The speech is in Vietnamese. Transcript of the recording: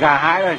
gà hai rồi.